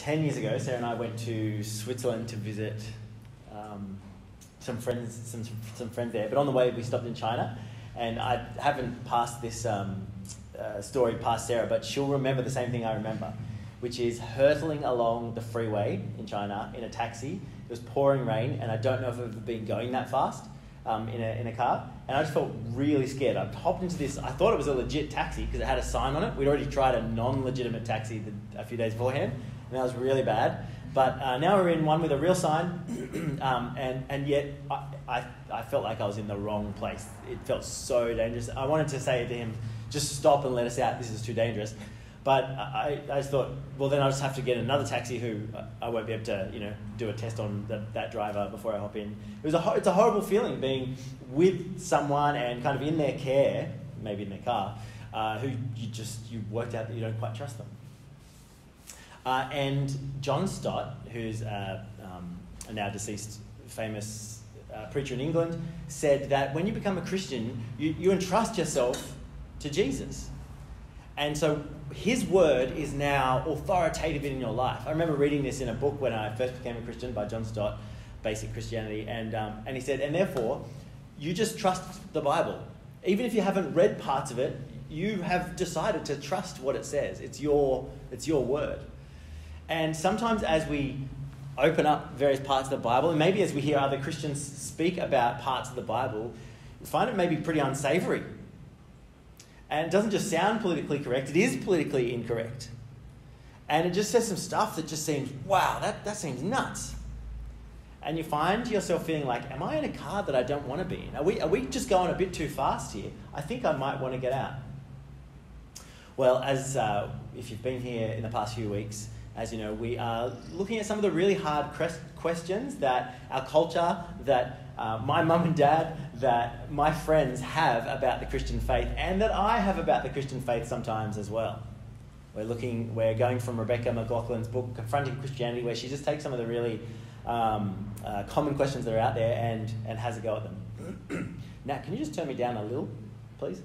10 years ago, Sarah and I went to Switzerland to visit um, some friends, some, some friends there. But on the way, we stopped in China, and I haven't passed this um, uh, story past Sarah, but she'll remember the same thing I remember, which is hurtling along the freeway in China in a taxi. It was pouring rain, and I don't know if I've ever been going that fast um, in, a, in a car, and I just felt really scared. I hopped into this, I thought it was a legit taxi because it had a sign on it. We'd already tried a non legitimate taxi the, a few days beforehand, and that was really bad. But uh, now we're in one with a real sign, um, and, and yet I, I, I felt like I was in the wrong place. It felt so dangerous. I wanted to say to him, just stop and let us out, this is too dangerous. But I, I just thought, well, then I'll just have to get another taxi who I won't be able to, you know, do a test on the, that driver before I hop in. It was a, it's a horrible feeling being with someone and kind of in their care, maybe in their car, uh, who you just, you worked out that you don't quite trust them. Uh, and John Stott, who's uh, um, a now deceased famous uh, preacher in England, said that when you become a Christian, you, you entrust yourself to Jesus. And so his word is now authoritative in your life. I remember reading this in a book when I first became a Christian by John Stott, Basic Christianity, and, um, and he said, and therefore, you just trust the Bible. Even if you haven't read parts of it, you have decided to trust what it says. It's your, it's your word. And sometimes as we open up various parts of the Bible, and maybe as we hear other Christians speak about parts of the Bible, we find it maybe pretty unsavory and it doesn't just sound politically correct, it is politically incorrect. And it just says some stuff that just seems, wow, that, that seems nuts. And you find yourself feeling like, am I in a car that I don't want to be in? Are we, are we just going a bit too fast here? I think I might want to get out. Well, as uh, if you've been here in the past few weeks, as you know, we are looking at some of the really hard questions that our culture, that uh, my mum and dad, that my friends have about the Christian faith, and that I have about the Christian faith sometimes as well. We're looking, we're going from Rebecca McLaughlin's book, Confronting Christianity, where she just takes some of the really um, uh, common questions that are out there and, and has a go at them. now, can you just turn me down a little, please?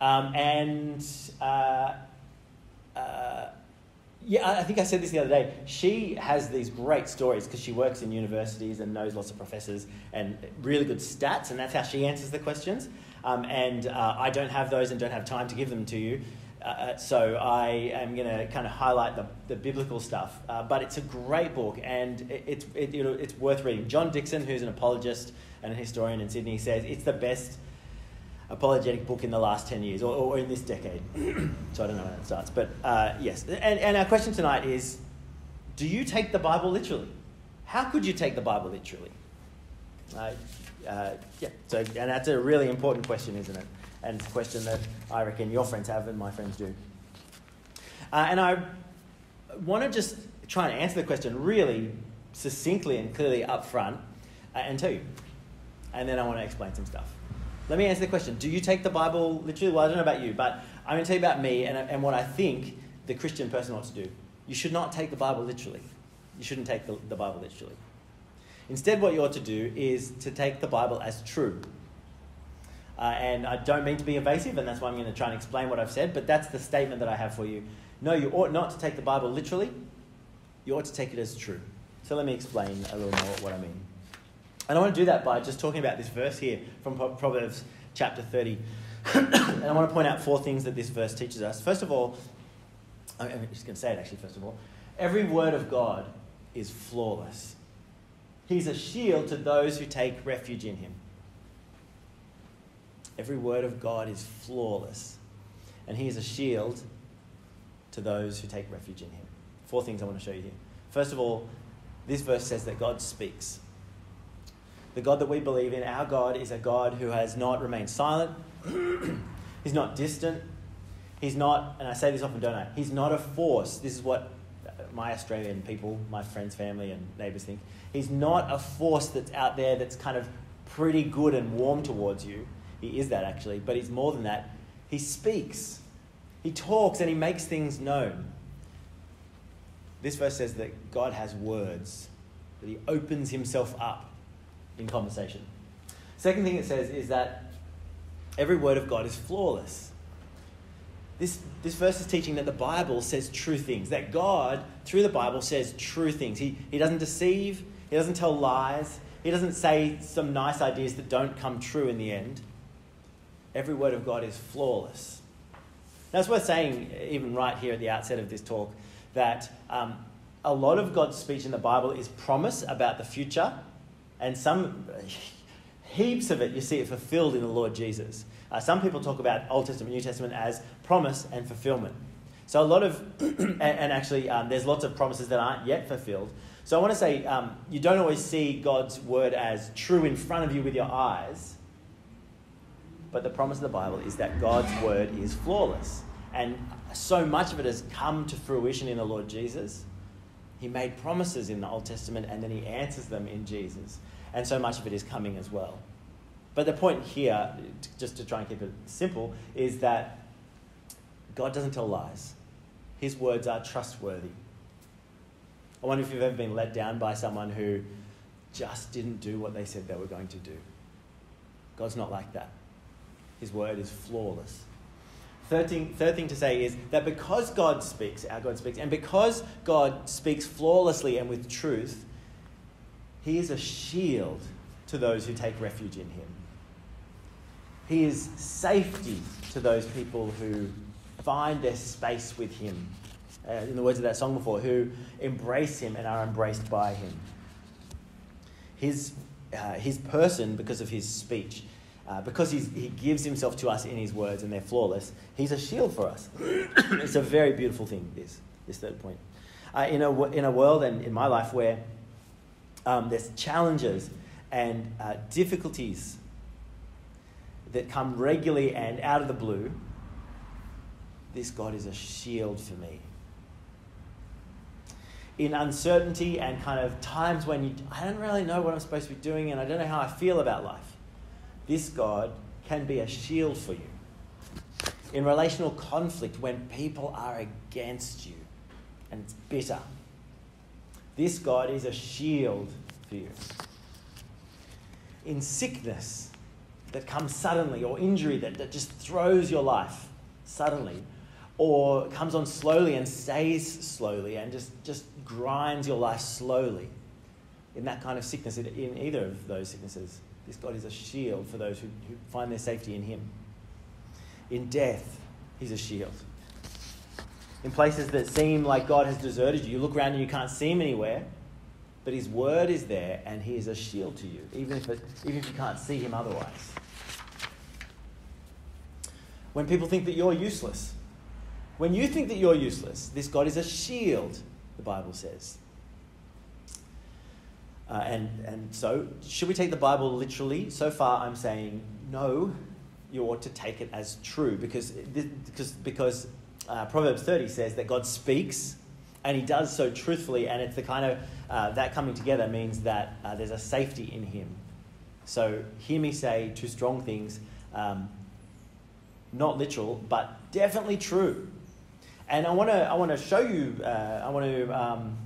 Um, and uh, uh, yeah, I think I said this the other day. She has these great stories because she works in universities and knows lots of professors and really good stats, and that's how she answers the questions. Um, and uh, I don't have those and don't have time to give them to you. Uh, uh so I am going to kind of highlight the, the biblical stuff. Uh, but it's a great book and it, it's, it, it's worth reading. John Dickson, who's an apologist and a historian in Sydney, says it's the best apologetic book in the last 10 years or, or in this decade. so I don't know when it starts. But uh, yes, and, and our question tonight is do you take the Bible literally? How could you take the Bible literally? Uh, uh, yeah, so, and that's a really important question, isn't it? And it's a question that I reckon your friends have and my friends do. Uh, and I want to just try and answer the question really succinctly and clearly up front uh, and tell you. And then I want to explain some stuff. Let me answer the question. Do you take the Bible literally? Well, I don't know about you, but I'm going to tell you about me and, and what I think the Christian person ought to do. You should not take the Bible literally. You shouldn't take the, the Bible literally. Instead, what you ought to do is to take the Bible as true. Uh, and I don't mean to be evasive, and that's why I'm going to try and explain what I've said, but that's the statement that I have for you. No, you ought not to take the Bible literally, you ought to take it as true. So let me explain a little more what I mean. And I want to do that by just talking about this verse here from Proverbs chapter 30. and I want to point out four things that this verse teaches us. First of all, I'm just going to say it actually, first of all. Every word of God is flawless. He's a shield to those who take refuge in him. Every word of God is flawless. And he is a shield to those who take refuge in him. Four things I want to show you here. First of all, this verse says that God speaks. The God that we believe in, our God, is a God who has not remained silent. he's not distant. He's not, and I say this often, don't I? He's not a force. This is what my Australian people, my friends, family, and neighbours think. He's not a force that's out there that's kind of pretty good and warm towards you. He is that actually, but he's more than that. He speaks, he talks, and he makes things known. This verse says that God has words, that he opens himself up in conversation. Second thing it says is that every word of God is flawless. this, this verse is teaching that the Bible says true things, that God, through the Bible, says true things. He, he doesn't deceive, He doesn't tell lies, He doesn't say some nice ideas that don't come true in the end. Every word of God is flawless. Now, it's worth saying, even right here at the outset of this talk, that um, a lot of God's speech in the Bible is promise about the future, and some heaps of it you see it fulfilled in the Lord Jesus. Uh, some people talk about Old Testament, New Testament as promise and fulfillment. So a lot of, and, and, actually, um, there's lots of promises that aren't yet fulfilled. So I want to say um, you don't always see God's word as true in front of you with your eyes, but the promise of the Bible is that God's word is flawless. And so much of it has come to fruition in the Lord Jesus. He made promises in the Old Testament and then he answers them in Jesus. And so much of it is coming as well. But the point here, just to try and keep it simple, is that God doesn't tell lies. His words are trustworthy. I wonder if you've ever been let down by someone who just didn't do what they said they were going to do. God's not like that. His word is flawless. Third thing, third thing to say is that because God speaks, our God speaks, and because God speaks flawlessly and with truth, He is a shield to those who take refuge in Him. He is safety to those people who find their space with Him. Uh, in the words of that song before, who embrace Him and are embraced by Him. His, uh, his person, because of His speech, uh, because He gives Himself to us in His words and they're flawless, He's a shield for us. it's a very beautiful thing, this, this third point. Uh, in, a, in a world and in my life where um, there's challenges and uh, difficulties that come regularly and out of the blue, this God is a shield for me. In uncertainty and kind of times when you, I don't really know what I'm supposed to be doing and I don't know how I feel about life, this God can be a shield for you. In relational conflict, when people are against you and it's bitter, this God is a shield for you. In sickness, that comes suddenly, or injury that, that just throws your life suddenly, or comes on slowly and stays slowly and just, just grinds your life slowly. In that kind of sickness, in either of those sicknesses, this God is a shield for those who, who find their safety in Him. In death, He's a shield. In places that seem like God has deserted you, you look around and you can't see Him anywhere but his word is there and he is a shield to you, even if, it, even if you can't see him otherwise. When people think that you're useless, when you think that you're useless, this God is a shield, the Bible says. Uh, and, and so, should we take the Bible literally? So far, I'm saying no, you ought to take it as true because, because, because uh, Proverbs 30 says that God speaks and he does so truthfully, and it's the kind of uh, that coming together means that uh, there's a safety in him. So, hear me say two strong things, um, not literal, but definitely true. And I want to I wanna show you, uh, I want to um,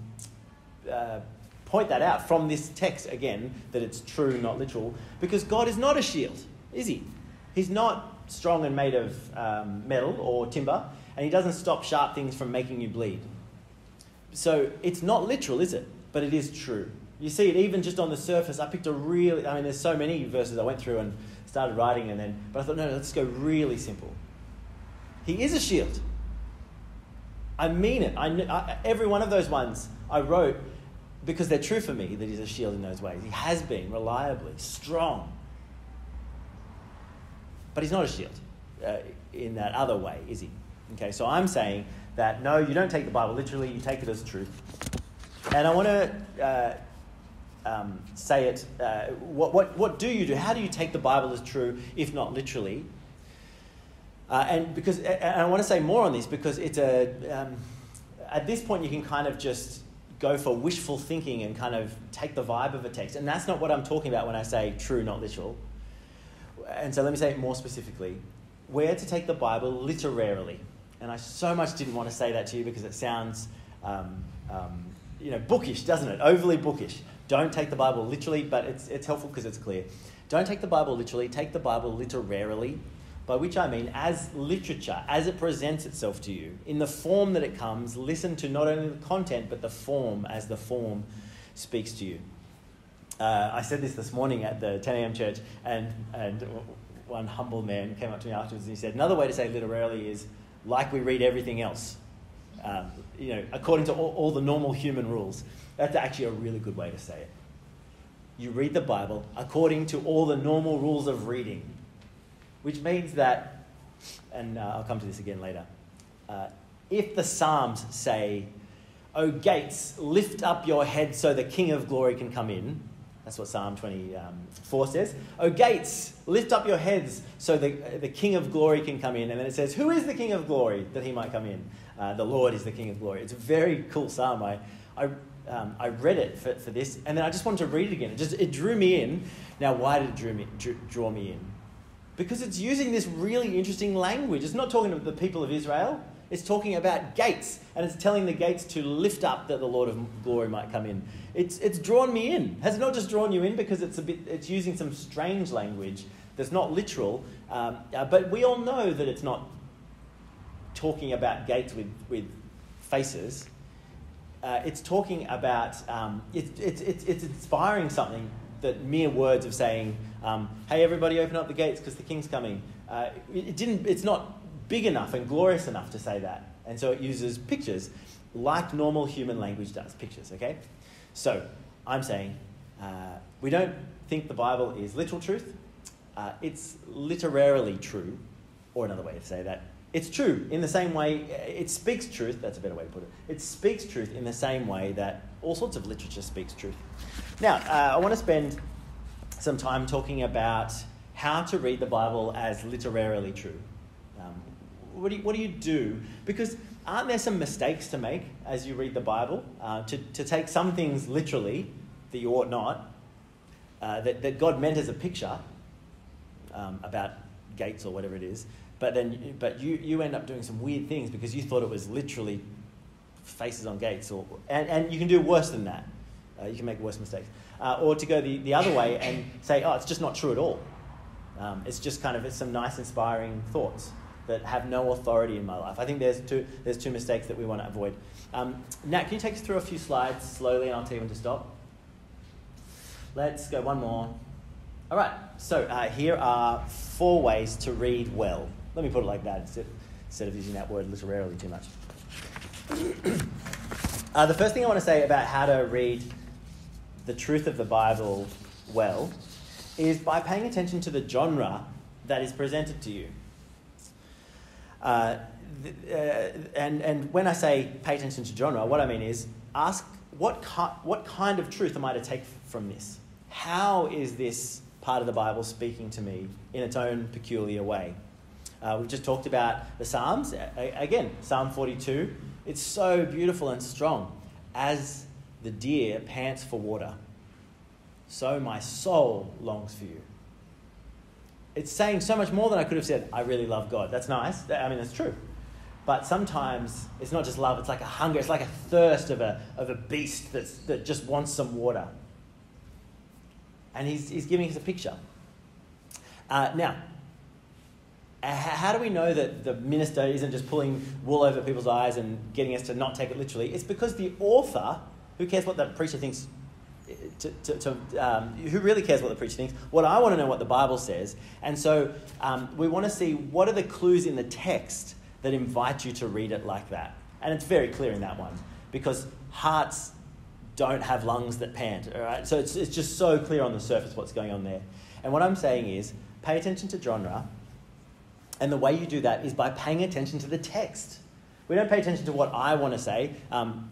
uh, point that out from this text again, that it's true, not literal, because God is not a shield, is he? He's not strong and made of um, metal or timber, and he doesn't stop sharp things from making you bleed. So it's not literal, is it? But it is true. You see it even just on the surface. I picked a really, I mean, there's so many verses I went through and started writing, and then, but I thought, no, no let's go really simple. He is a shield. I mean it. I, I, every one of those ones I wrote because they're true for me that he's a shield in those ways. He has been reliably strong. But he's not a shield uh, in that other way, is he? Okay, so I'm saying that no, you don't take the Bible literally, you take it as truth. And I want to uh, um, say it uh, what, what, what do you do? How do you take the Bible as true, if not literally? Uh, and because and I want to say more on this because it's a um, at this point you can kind of just go for wishful thinking and kind of take the vibe of a text, and that's not what I'm talking about when I say true, not literal. And so let me say it more specifically: we're to take the Bible literarily. And I so much didn't want to say that to you because it sounds, um, um, you know, bookish, doesn't it? Overly bookish. Don't take the Bible literally, but it's, it's helpful because it's clear. Don't take the Bible literally, take the Bible literarily. By which I mean as literature, as it presents itself to you, in the form that it comes, listen to not only the content, but the form as the form speaks to you. Uh, I said this this morning at the 10 a.m. church, and, and one humble man came up to me afterwards and he said, Another way to say literarily is like we read everything else, um, you know, according to all, all the normal human rules. That's actually a really good way to say it. You read the Bible according to all the normal rules of reading, which means that, and uh, I'll come to this again later, uh, if the Psalms say, O gates, lift up your head so the King of glory can come in, that's what Psalm 24 says. O gates, lift up your heads so the, the King of glory can come in. And then it says, Who is the King of glory that he might come in? Uh, the Lord is the King of glory. It's a very cool psalm. I, I, um, I read it for, for this, and then I just wanted to read it again. It, just, it drew me in. Now, why did it drew me, drew, draw me in? Because it's using this really interesting language. It's not talking to the people of Israel. It's talking about gates, and it's telling the gates to lift up that the Lord of glory might come in. It's, it's drawn me in. Has it not just drawn you in because it's, a bit, it's using some strange language that's not literal? Um, uh, but we all know that it's not talking about gates with, with faces. Uh, it's talking about, um, it's, it's, it's, it's inspiring something that mere words of saying, um, hey, everybody, open up the gates because the king's coming. Uh, it, didn't, it's not big enough and glorious enough to say that. And so it uses pictures like normal human language does, pictures, okay? So I'm saying uh, we don't think the Bible is literal truth. Uh, it's literarily true, or another way to say that. It's true in the same way, it speaks truth, that's a better way to put it. It speaks truth in the same way that all sorts of literature speaks truth. Now, uh, I want to spend some time talking about how to read the Bible as literarily true what do you, what do, you do? Because aren't there some mistakes to make as you read the Bible? Uh, to, to take some things literally that you ought not, uh, that, that God meant as a picture um, about gates or whatever it is, but then but you, you end up doing some weird things because you thought it was literally faces on gates, or, and, and you can do worse than that. Uh, you can make worse mistakes. Uh, or to go the, the other way and say, oh, it's just not true at all. Um, it's just kind of it's some nice, inspiring thoughts that have no authority in my life. I think there's two, there's two mistakes that we want to avoid. Um, Nat, can you take us through a few slides slowly and I'll tell you when to stop? Let's go one more. All right, so uh, here are four ways to read well. Let me put it like that instead, instead of using that word literarily too much. uh, the first thing I want to say about how to read the truth of the Bible well is by paying attention to the genre that is presented to you. Uh, uh, and, and when I say pay attention to genre, what I mean is ask what, ki- what kind of truth am I to take from this? How is this part of the Bible speaking to me in its own peculiar way? Uh, we've just talked about the Psalms. A- again, Psalm 42. It's so beautiful and strong. As the deer pants for water, so my soul longs for you it's saying so much more than I could have said, I really love God. That's nice. I mean, that's true. But sometimes it's not just love, it's like a hunger, it's like a thirst of a, of a beast that's, that just wants some water. And he's, he's giving us a picture. Uh, now, how do we know that the minister isn't just pulling wool over people's eyes and getting us to not take it literally? It's because the author, who cares what the preacher thinks to, to, to um, who really cares what the preacher thinks? What I want to know what the Bible says. And so um, we want to see what are the clues in the text that invite you to read it like that. And it's very clear in that one because hearts don't have lungs that pant. All right? So it's, it's just so clear on the surface what's going on there. And what I'm saying is pay attention to genre. And the way you do that is by paying attention to the text. We don't pay attention to what I want to say. Um,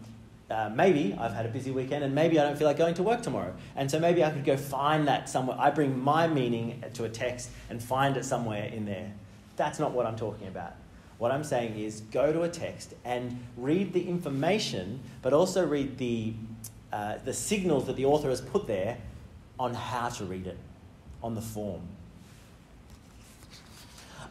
uh, maybe I've had a busy weekend and maybe I don't feel like going to work tomorrow. And so maybe I could go find that somewhere. I bring my meaning to a text and find it somewhere in there. That's not what I'm talking about. What I'm saying is go to a text and read the information, but also read the, uh, the signals that the author has put there on how to read it, on the form.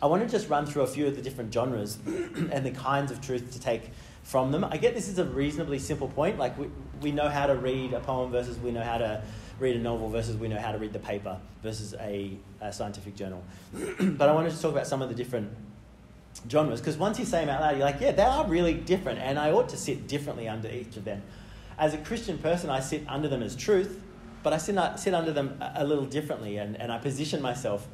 I want to just run through a few of the different genres and the kinds of truth to take from them. I get this is a reasonably simple point. Like we, we know how to read a poem versus we know how to read a novel versus we know how to read the paper versus a, a scientific journal. but I wanted to talk about some of the different genres because once you say them out loud, you're like, yeah, they are really different, and I ought to sit differently under each of them. As a Christian person, I sit under them as truth, but I sit, sit under them a little differently, and, and I position myself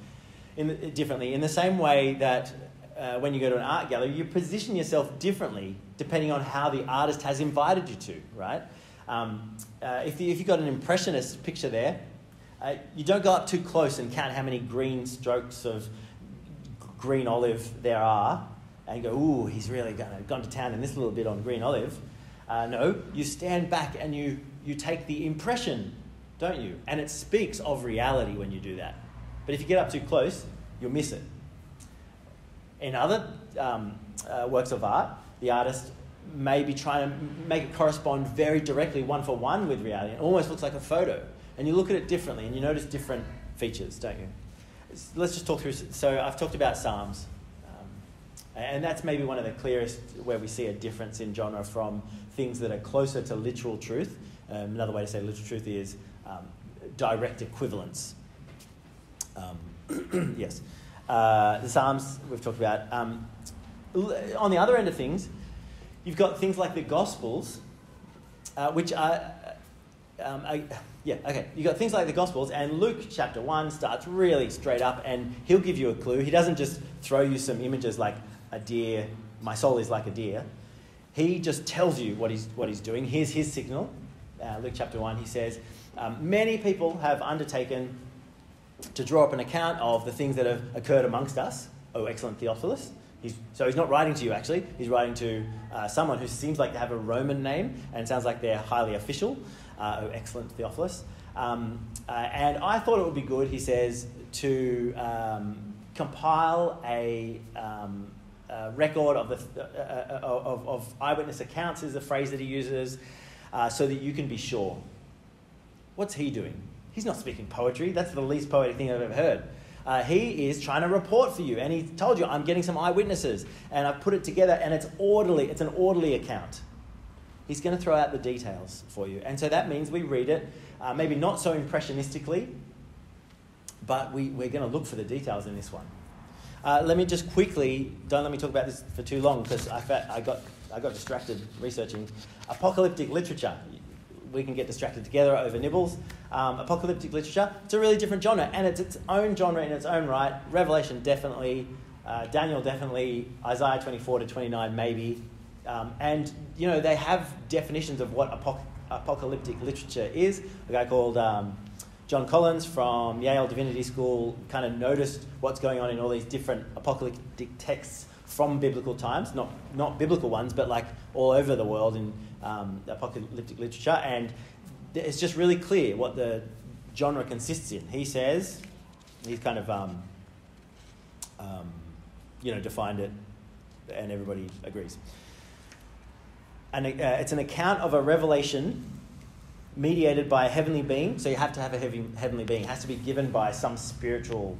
in differently in the same way that uh, when you go to an art gallery, you position yourself differently depending on how the artist has invited you to, right? Um, uh, if, you, if you've got an impressionist picture there, uh, you don't go up too close and count how many green strokes of green olive there are and go, ooh, he's really gone, gone to town in this little bit on green olive. Uh, no, you stand back and you, you take the impression, don't you? And it speaks of reality when you do that. But if you get up too close, you'll miss it. In other um, uh, works of art, the artist may be trying to make it correspond very directly, one for one, with reality. It almost looks like a photo. And you look at it differently and you notice different features, don't you? Let's just talk through. So, I've talked about Psalms. Um, and that's maybe one of the clearest where we see a difference in genre from things that are closer to literal truth. Um, another way to say literal truth is um, direct equivalence. Um, yes. Uh, the Psalms we've talked about. Um, on the other end of things, you've got things like the Gospels, uh, which are. Um, yeah, okay. You've got things like the Gospels, and Luke chapter 1 starts really straight up, and he'll give you a clue. He doesn't just throw you some images like a deer, my soul is like a deer. He just tells you what he's, what he's doing. Here's his signal. Uh, Luke chapter 1, he says, um, Many people have undertaken to draw up an account of the things that have occurred amongst us, oh, excellent Theophilus. He's, so he's not writing to you, actually. He's writing to uh, someone who seems like they have a Roman name and sounds like they're highly official. Uh, oh, excellent Theophilus. Um, uh, and I thought it would be good, he says, to um, compile a, um, a, record of, the, uh, uh, of, of, eyewitness accounts, is the phrase that he uses, uh, so that you can be sure. What's he doing? He's not speaking poetry. That's the least poetic thing I've ever heard. Uh, he is trying to report for you, and he told you, I'm getting some eyewitnesses, and I've put it together, and it's orderly. It's an orderly account. He's going to throw out the details for you. And so that means we read it, uh, maybe not so impressionistically, but we, we're going to look for the details in this one. Uh, let me just quickly, don't let me talk about this for too long because I, I, got, I got distracted researching apocalyptic literature we can get distracted together over nibbles. Um, apocalyptic literature, it's a really different genre, and it's its own genre in its own right. Revelation, definitely. Uh, Daniel, definitely. Isaiah 24 to 29, maybe. Um, and, you know, they have definitions of what apoc- apocalyptic literature is. A guy called um, John Collins from Yale Divinity School kind of noticed what's going on in all these different apocalyptic texts from biblical times, not, not biblical ones, but like all over the world in um, apocalyptic literature, and it's just really clear what the genre consists in. He says, he's kind of, um, um, you know, defined it, and everybody agrees. And uh, it's an account of a revelation mediated by a heavenly being. So you have to have a heavy, heavenly being. It has to be given by some spiritual,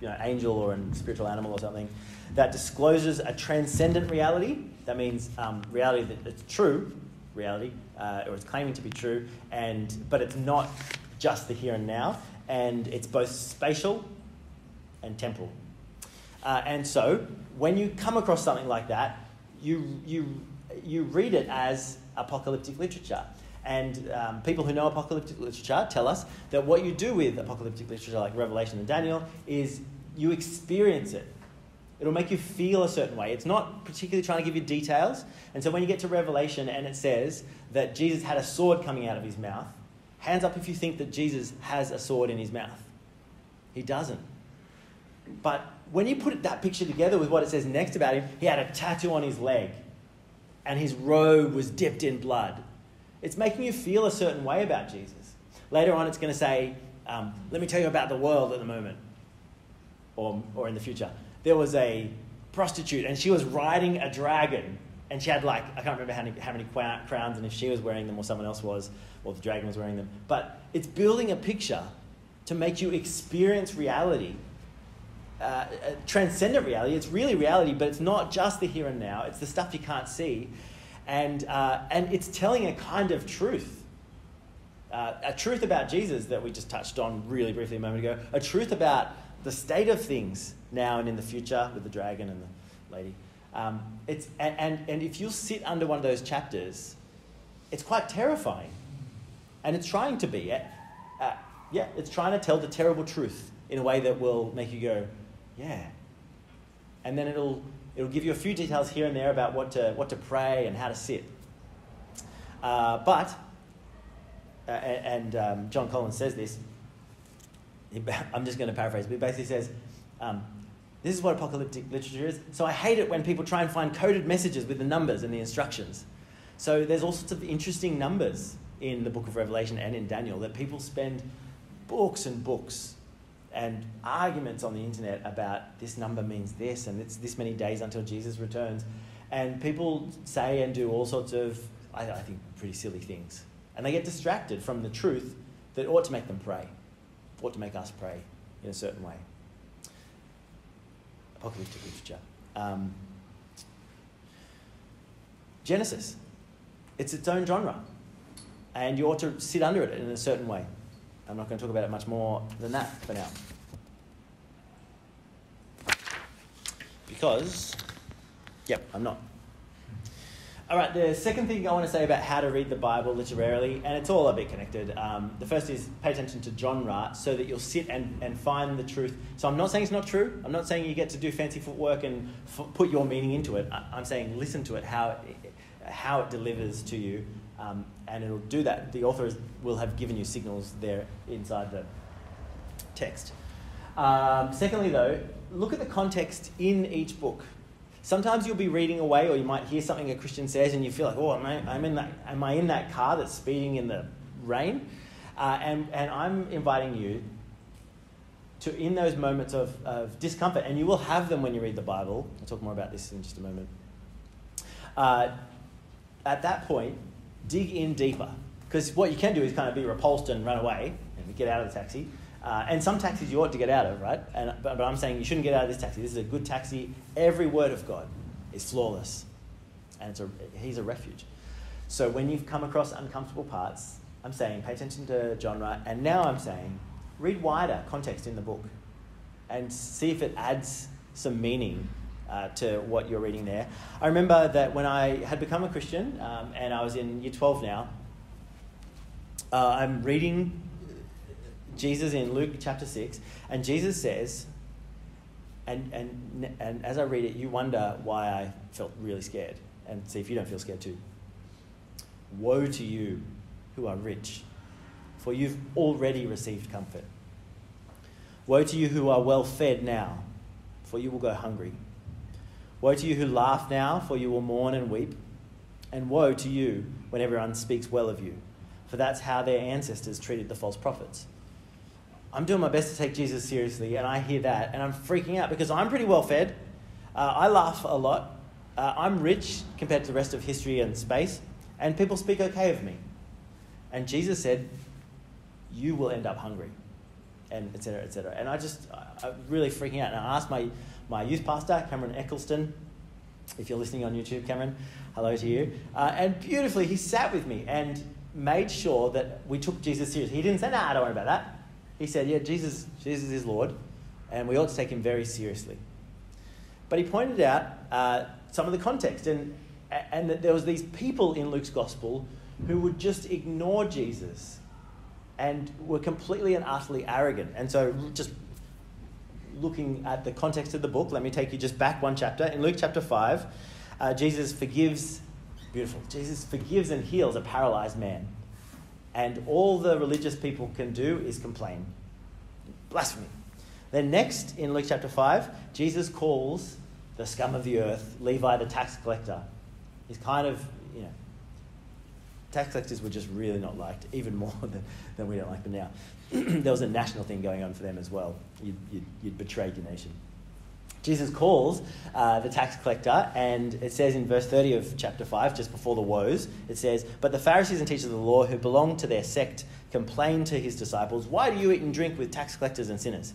you know, angel or a spiritual animal or something that discloses a transcendent reality. That means um, reality that it's true, reality, uh, or it's claiming to be true, and but it's not just the here and now, and it's both spatial and temporal. Uh, and so, when you come across something like that, you you you read it as apocalyptic literature. And um, people who know apocalyptic literature tell us that what you do with apocalyptic literature, like Revelation and Daniel, is you experience it. It'll make you feel a certain way. It's not particularly trying to give you details. And so when you get to Revelation and it says that Jesus had a sword coming out of his mouth, hands up if you think that Jesus has a sword in his mouth. He doesn't. But when you put that picture together with what it says next about him, he had a tattoo on his leg and his robe was dipped in blood. It's making you feel a certain way about Jesus. Later on, it's going to say, um, Let me tell you about the world at the moment or, or in the future there was a prostitute and she was riding a dragon and she had like I can't remember how many, how many crowns and if she was wearing them or someone else was or the dragon was wearing them. But it's building a picture to make you experience reality, uh, transcendent reality. It's really reality, but it's not just the here and now. It's the stuff you can't see, And, uh, and it's telling a kind of truth. Uh, a truth about Jesus that we just touched on really briefly a moment ago, a truth about the state of things now and in the future with the dragon and the lady. Um, it's, and, and, and if you sit under one of those chapters, it's quite terrifying. And it's trying to be. Uh, uh, yeah, it's trying to tell the terrible truth in a way that will make you go, yeah. And then it'll, it'll give you a few details here and there about what to, what to pray and how to sit. Uh, but, uh, and um, John Collins says this, I'm just going to paraphrase, but he basically says, um, this is what apocalyptic literature is. So I hate it when people try and find coded messages with the numbers and the instructions. So there's all sorts of interesting numbers in the book of Revelation and in Daniel that people spend books and books and arguments on the internet about this number means this and it's this many days until Jesus returns. And people say and do all sorts of, I, I think, pretty silly things. And they get distracted from the truth that ought to make them pray, ought to make us pray in a certain way. Apocalyptic literature. Um, Genesis. It's its own genre. And you ought to sit under it in a certain way. I'm not going to talk about it much more than that for now. Because, yep, I'm not. All right, the second thing I want to say about how to read the Bible literarily, and it's all a bit connected. Um, the first is pay attention to genre so that you'll sit and, and find the truth. So I'm not saying it's not true. I'm not saying you get to do fancy footwork and f- put your meaning into it. I, am saying listen to it, how it, how it delivers to you, um, and it'll do that. The author is, will have given you signals there inside the text. Um, secondly, though, look at the context in each book. Sometimes you'll be reading away, or you might hear something a Christian says, and you feel like, "Oh, am I, I'm in that? Am I in that car that's speeding in the rain?" Uh, and and I'm inviting you to, in those moments of, of discomfort, and you will have them when you read the Bible. I'll talk more about this in just a moment. Uh, at that point, dig in deeper. Because what you can do is kind of be repulsed and run away and get out of the taxi. Uh, and some taxis you ought to get out of, right? And, but, but I'm saying you shouldn't get out of this taxi. This is a good taxi. Every word of God is flawless. And it's a, he's a refuge. So when you've come across uncomfortable parts, I'm saying pay attention to genre. And now I'm saying read wider context in the book and see if it adds some meaning uh, to what you're reading there. I remember that when I had become a Christian um, and I was in year 12 now, uh, I'm reading Jesus in Luke chapter 6, and Jesus says, and, and, and as I read it, you wonder why I felt really scared, and see if you don't feel scared too. Woe to you who are rich, for you've already received comfort. Woe to you who are well fed now, for you will go hungry. Woe to you who laugh now, for you will mourn and weep. And woe to you when everyone speaks well of you, for that's how their ancestors treated the false prophets. I'm doing my best to take Jesus seriously, and I hear that, and I'm freaking out because I'm pretty well fed. Uh, I laugh a lot. Uh, I'm rich compared to the rest of history and space, and people speak okay of me. And Jesus said, You will end up hungry, and etc. etc. And I just, I, I'm really freaking out. And I asked my my youth pastor, Cameron Eccleston. If you're listening on YouTube, Cameron, hello to you. Uh, and beautifully, he sat with me and made sure that we took Jesus seriously. He didn't say, nah, don't worry about that. He said, yeah, Jesus, Jesus is Lord, and we ought to take him very seriously. But he pointed out uh, some of the context, and, and that there was these people in Luke's gospel who would just ignore Jesus and were completely and utterly arrogant. And so, just looking at the context of the book, let me take you just back one chapter. In Luke chapter 5, uh, Jesus forgives, beautiful, Jesus forgives and heals a paralyzed man. And all the religious people can do is complain. Blasphemy. Then, next in Luke chapter 5, Jesus calls the scum of the earth, Levi the tax collector. He's kind of, you know, tax collectors were just really not liked, even more than, than we don't like them now. there was a national thing going on for them as well. You'd, you'd, you'd betrayed your nation. Jesus calls uh, the tax collector, and it says in verse 30 of chapter 5, just before the woes, it says, But the Pharisees and teachers of the law who belonged to their sect complained to his disciples, Why do you eat and drink with tax collectors and sinners?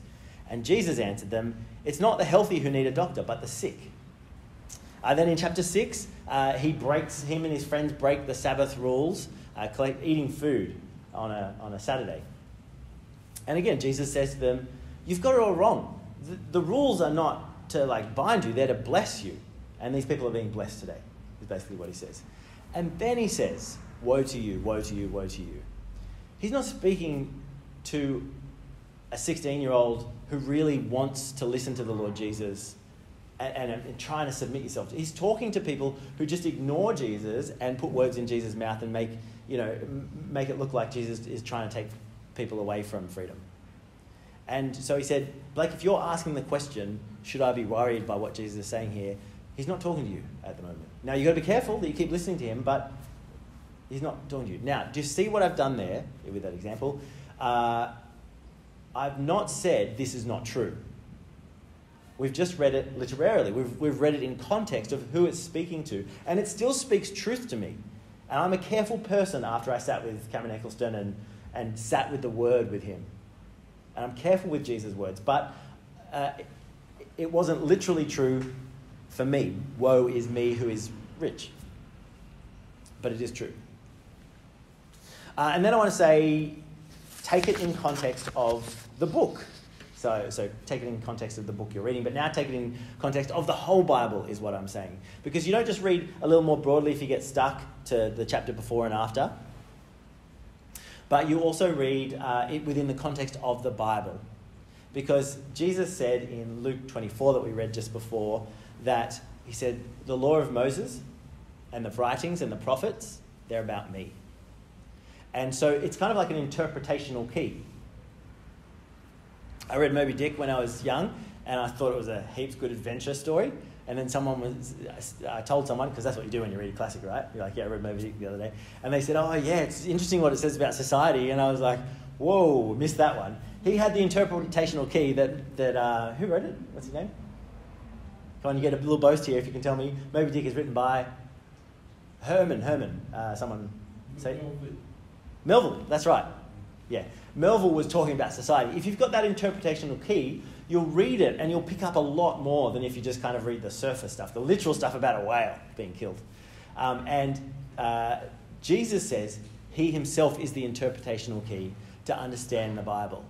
And Jesus answered them, It's not the healthy who need a doctor, but the sick. Uh, then in chapter 6, uh, he breaks, him and his friends break the Sabbath rules, uh, collect, eating food on a, on a Saturday. And again, Jesus says to them, You've got it all wrong. The, the rules are not to like bind you, they're to bless you. And these people are being blessed today, is basically what he says. And then he says, Woe to you, woe to you, woe to you. He's not speaking to a 16 year old who really wants to listen to the Lord Jesus and, and, and, trying to submit yourself. He's talking to people who just ignore Jesus and put words in Jesus' mouth and make, you know, make it look like Jesus is trying to take people away from freedom. And so he said, Blake, if you're asking the question, should I be worried by what Jesus is saying here? He's not talking to you at the moment. Now, you've got to be careful that you keep listening to him, but he's not talking to you. Now, do you see what I've done there with that example? Uh, I've not said this is not true. We've just read it literarily. We've, we've read it in context of who it's speaking to. And it still speaks truth to me. And I'm a careful person after I sat with Cameron Eccleston and, and sat with the word with him. And I'm careful with Jesus' words. But uh, it wasn't literally true for me. Woe is me who is rich. But it is true. Uh, and then I want to say take it in context of the book. So, so take it in context of the book you're reading, but now take it in context of the whole Bible, is what I'm saying. Because you don't just read a little more broadly if you get stuck to the chapter before and after, but you also read uh, it within the context of the Bible. Because Jesus said in Luke 24 that we read just before that he said, The law of Moses and the writings and the prophets, they're about me. And so it's kind of like an interpretational key. I read Moby Dick when I was young, and I thought it was a heaps good adventure story. And then someone was, I told someone, because that's what you do when you read a classic, right? You're like, yeah, I read Moby Dick the other day. And they said, oh, yeah, it's interesting what it says about society. And I was like, whoa, missed that one. He had the interpretational key that, that uh, who wrote it? What's his name? Come on, you get a little boast here if you can tell me. Moby Dick is written by Herman, Herman, uh, someone say. Melville, that's right. Yeah. Melville was talking about society. If you've got that interpretational key, you'll read it and you'll pick up a lot more than if you just kind of read the surface stuff, the literal stuff about a whale being killed. Um, and uh, Jesus says he himself is the interpretational key to understand the Bible.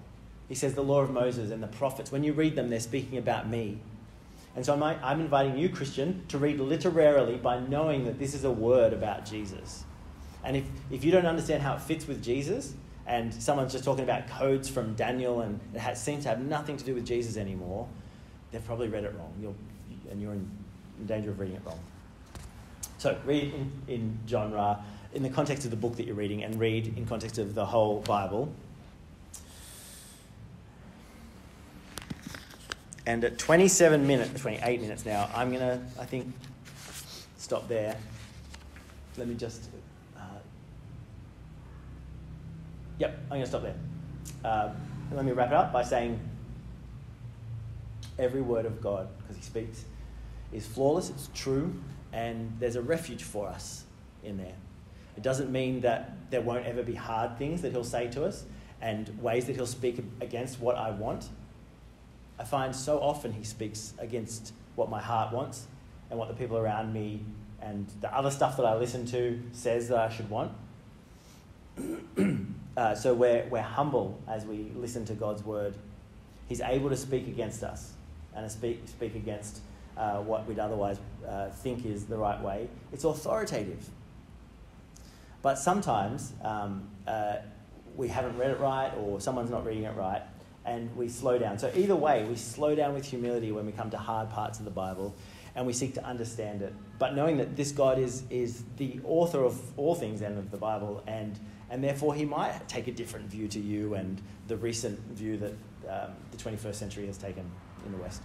He says the law of Moses and the prophets, when you read them, they're speaking about me. And so I'm, I'm inviting you, Christian, to read literarily by knowing that this is a word about Jesus. And if, if you don't understand how it fits with Jesus, and someone's just talking about codes from Daniel and it has, seems to have nothing to do with Jesus anymore, they've probably read it wrong. You're, and you're in, in, danger of reading it wrong. So read in, in genre, in the context of the book that you're reading, and read in context of the whole Bible. And at 27 minutes, 28 minutes now, I'm going to, I think, stop there. Let me just Yep, I'm going to stop there. Uh, let me wrap it up by saying every word of God, because He speaks, is flawless, it's true, and there's a refuge for us in there. It doesn't mean that there won't ever be hard things that He'll say to us and ways that He'll speak against what I want. I find so often He speaks against what my heart wants and what the people around me and the other stuff that I listen to says that I should want. Uh, so we're, we're humble as we listen to God's word. He's able to speak against us and speak, speak against uh, what we'd otherwise uh, think is the right way. It's authoritative. But sometimes um, uh, we haven't read it right or someone's not reading it right and we slow down. So, either way, we slow down with humility when we come to hard parts of the Bible and we seek to understand it. But knowing that this God is, is the author of all things and of the Bible and and therefore he might take a different view to you and the recent view that um, the 21st century has taken in the West.